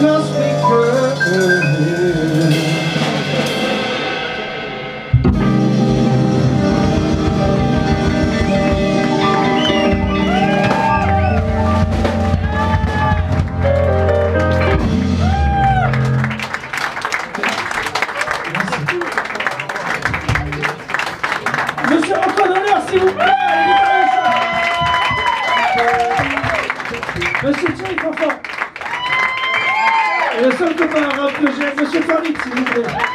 Cause Confort.